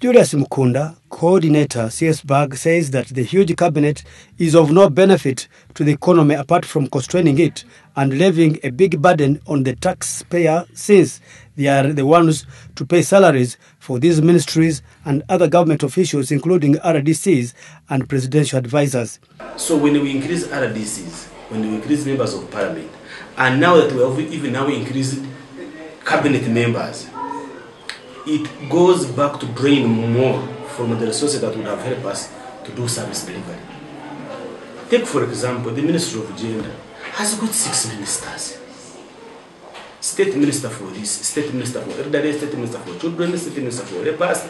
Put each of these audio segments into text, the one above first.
Julius Mukunda, coordinator CSBAG, says that the huge cabinet is of no benefit to the economy apart from constraining it and levying a big burden on the taxpayer since they are the ones to pay salaries for these ministries and other government officials, including RDCs and presidential advisors. So when we increase RDCs, when we increase members of parliament, and now that we have even now increased cabinet members, it goes back to drain more from the resources that would have helped us to do service delivery. Take for example, the Ministry of Gender has got six ministers. State Minister for this, State Minister for Elderly, State Minister for Children, State Minister for Lepers.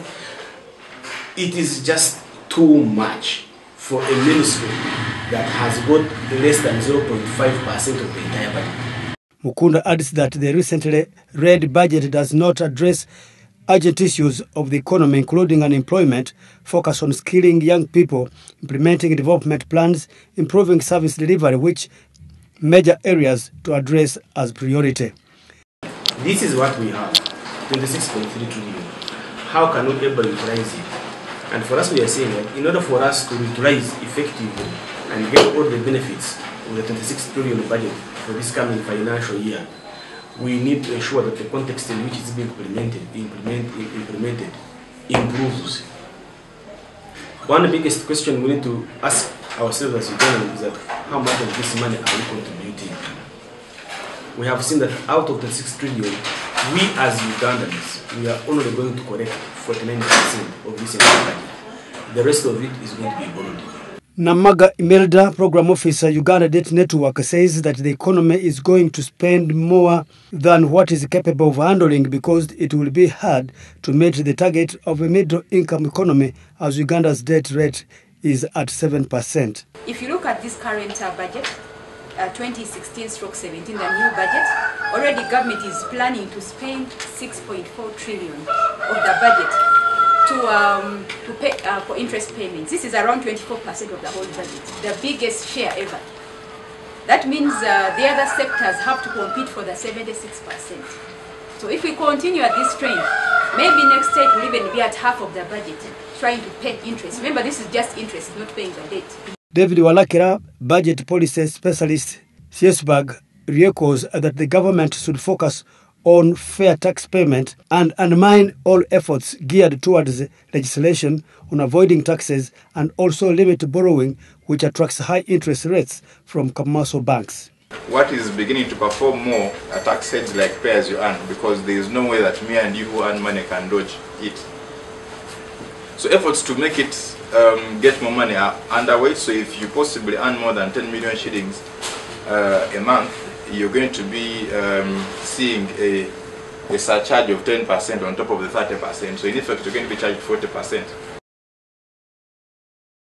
It is just too much for a ministry that has got less than 0.5% of the entire budget. Mukunda adds that the recently read budget does not address urgent issues of the economy, including unemployment, focus on skilling young people, implementing development plans, improving service delivery, which major areas to address as priority. This is what we have 26.3 trillion. How can we ever utilize it? And for us, we are saying that in order for us to utilize effectively and get all the benefits of the 26 trillion budget for this coming financial year, we need to ensure that the context in which it's being implemented, implement, implemented improves. One biggest question we need to ask ourselves as Ugandans is that how much of this money are we contributing? We have seen that out of the 6 trillion, we as Ugandans, we are only going to collect 49% of this entire budget. The rest of it is going to be borrowed. Namaga Imelda, program officer, Uganda Debt Network, says that the economy is going to spend more than what is capable of handling because it will be hard to meet the target of a middle income economy as Uganda's debt rate is at 7%. If you look at this current uh, budget, uh, 2016 stroke 17, the new budget, already government is planning to spend 6.4 trillion of the budget to, um, to pay uh, for interest payments. This is around 24% of the whole budget, the biggest share ever. That means uh, the other sectors have to compete for the 76%. So if we continue at this trend, maybe next year it will even be at half of the budget, trying to pay interest. Remember, this is just interest, not paying the debt. David Walakira, budget policy specialist, CSBAG, recalls that the government should focus on fair tax payment and undermine all efforts geared towards legislation on avoiding taxes and also limit borrowing, which attracts high interest rates from commercial banks. What is beginning to perform more are tax heads like pay as you earn because there is no way that me and you who earn money can dodge it. So efforts to make it um, get more money are underway. So if you possibly earn more than 10 million shillings uh, a month, you're going to be um, seeing a, a surcharge of 10% on top of the 30%. So in effect, you're going to be charged 40%.